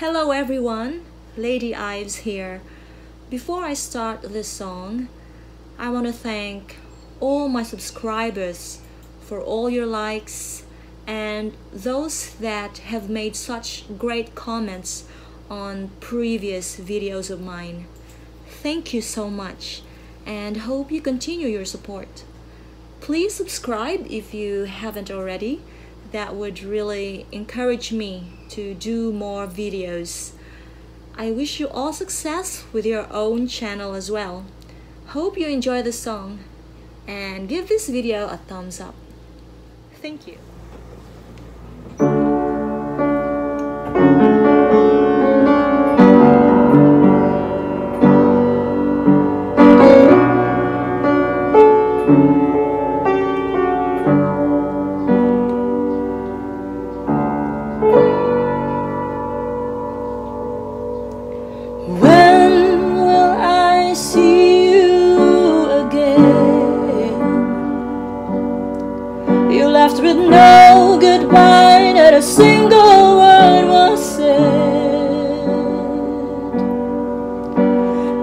Hello everyone, Lady Ives here. Before I start this song, I want to thank all my subscribers for all your likes and those that have made such great comments on previous videos of mine. Thank you so much and hope you continue your support. Please subscribe if you haven't already. That would really encourage me to do more videos. I wish you all success with your own channel as well. Hope you enjoy the song and give this video a thumbs up. Thank you. Left with no goodbye, not a single word was said.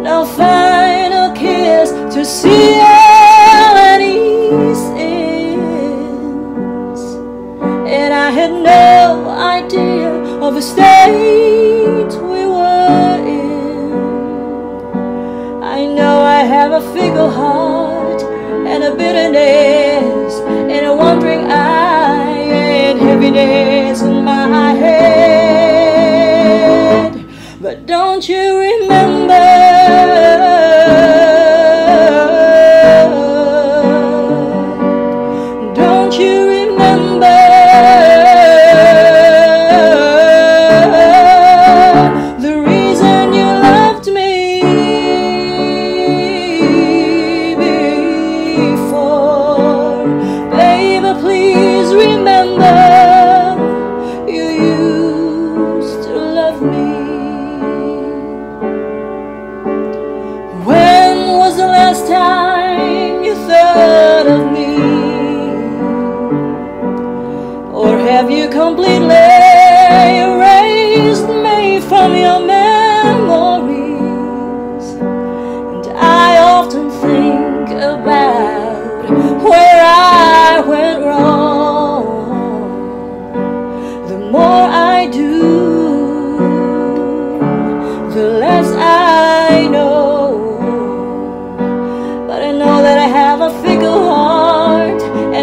No final kiss to see how these ends. And I had no of the state we were in. I know I have a fickle heart and a bitterness and a wandering eye and heaviness in my head. But don't you remember? Remember you used to love me. When was the last time you thought of me? Or have you completely erased me from your memories?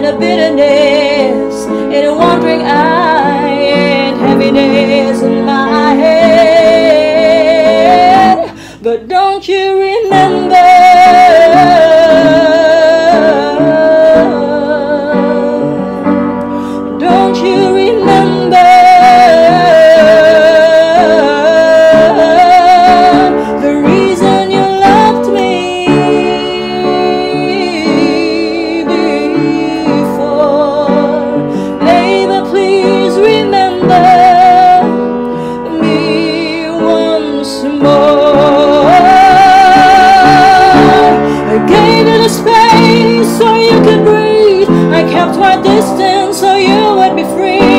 And a bitterness and a wandering eye and heaviness in my head. But don't you remember? Kept my distance so you would be free.